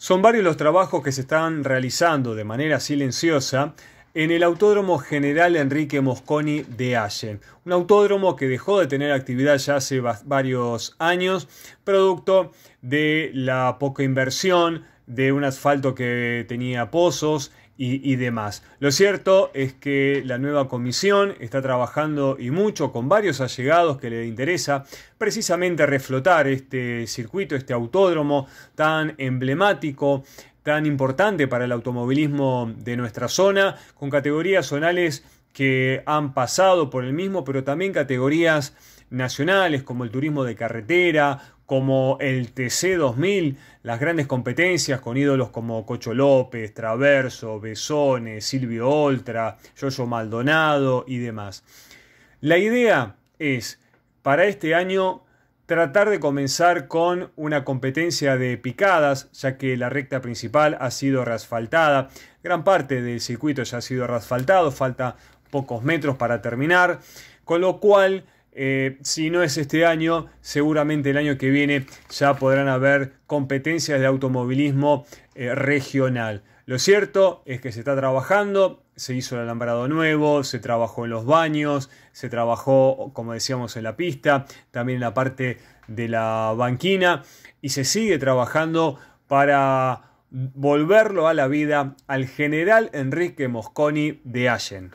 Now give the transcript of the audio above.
Son varios los trabajos que se están realizando de manera silenciosa en el Autódromo General Enrique Mosconi de Allen, un autódromo que dejó de tener actividad ya hace varios años, producto de la poca inversión, de un asfalto que tenía pozos y, demás. Lo cierto es que la nueva comisión está trabajando y mucho con varios allegados que le interesa precisamente reflotar este circuito, este autódromo tan emblemático tan importante para el automovilismo de nuestra zona, con categorías zonales que han pasado por el mismo, pero también categorías nacionales como el turismo de carretera, como el TC2000, las grandes competencias con ídolos como Cocho López, Traverso, Besone, Silvio Oltra, Yoyo Maldonado y demás. La idea es para este año tratar de comenzar con una competencia de picadas, ya que la recta principal ha sido reasfaltada, gran parte del circuito ya ha sido reasfaltado, falta pocos metros para terminar, con lo cual eh, si no es este año, seguramente el año que viene ya podrán haber competencias de automovilismo eh, regional. Lo cierto es que se está trabajando, se hizo el alambrado nuevo, se trabajó en los baños, se trabajó, como decíamos, en la pista, también en la parte de la banquina y se sigue trabajando para volverlo a la vida al general Enrique Mosconi de Allen.